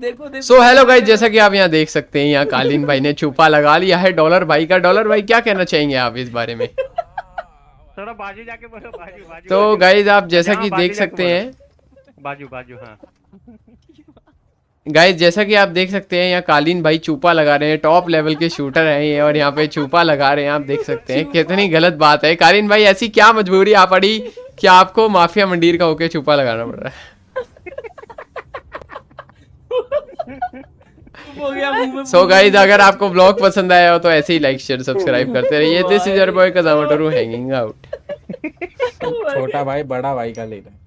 देखो देखो। So hello guys जैसा कि आप यहाँ देख सकते हैं यहाँ कालीन भाई ने छुपा लगा लिया है डॉलर भाई का। डॉलर भाई क्या कहना चाहेंगे आप इस बारे में? थोड़ा बाजू जाके बोलो बाजू बाजू। तो। गाइस आप जैसा कि देख सकते हैं। बाजू बाजू हाँ। गाइस जैसा कि आप देख सकते हैं यहाँ कालीन भाई चूपा लगा रहे हैं टॉप लेवल के शूटर हैं ये और यहाँ पे चूपा लगा रहे हैं आप देख सकते हैं। कितनी गलत बात है। कालीन भाई ऐसी क्या मजबूरी आ पड़ी कि आपको माफिया मंदिर का होके चूपा लगाना पड़ रहा है हो गया मुँह में सो गाइज़ अगर आपको ब्लॉग पसंद आया हो तो ऐसे ही लाइक शेयर सब्सक्राइब करते रहिए। दिस इज़ योर बॉय कजामटरू हैंगिंग आउट छोटा भाई बड़ा भाई का ले रहा है।